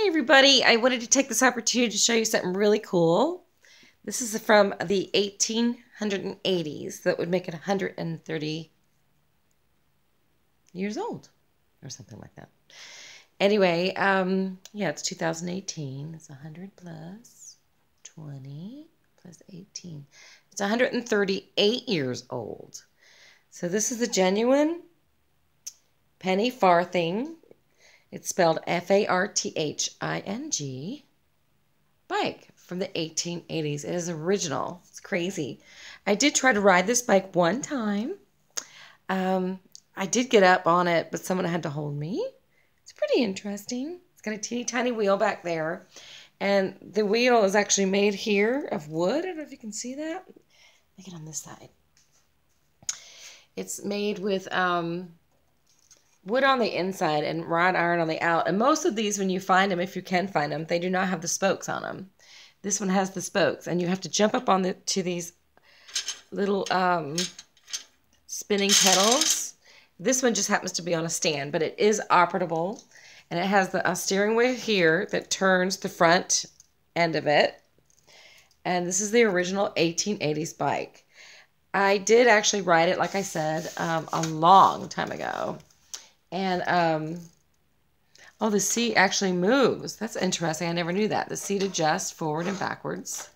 Hey everybody, I wanted to take this opportunity to show you something really cool. This is from the 1880s that would make it 130 years old or something like that. Anyway, um, yeah, it's 2018. It's 100 plus 20 plus 18. It's 138 years old. So this is a genuine penny farthing it's spelled F A R T H I N G. Bike from the 1880s. It is original. It's crazy. I did try to ride this bike one time. Um, I did get up on it, but someone had to hold me. It's pretty interesting. It's got a teeny tiny wheel back there. And the wheel is actually made here of wood. I don't know if you can see that. Make it on this side. It's made with um, wood on the inside and wrought iron on the out. And most of these, when you find them, if you can find them, they do not have the spokes on them. This one has the spokes, and you have to jump up on the to these little um, spinning pedals. This one just happens to be on a stand, but it is operable, and it has the steering wheel here that turns the front end of it. And this is the original 1880s bike. I did actually ride it, like I said, um, a long time ago. And, um, oh, the seat actually moves. That's interesting. I never knew that. The seat adjusts forward and backwards.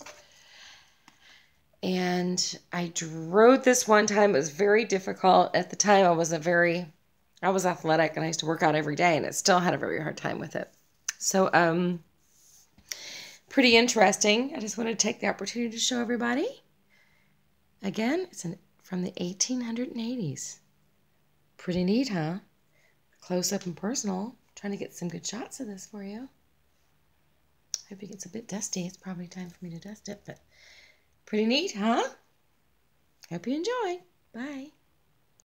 And I rode this one time. It was very difficult. At the time, I was a very, I was athletic and I used to work out every day and it still had a very hard time with it. So, um, pretty interesting. I just wanted to take the opportunity to show everybody. Again, it's an, from the 1880s. Pretty neat, huh? Close up and personal. trying to get some good shots of this for you. I Hope it gets a bit dusty. It's probably time for me to dust it, but pretty neat, huh? Hope you enjoy. Bye.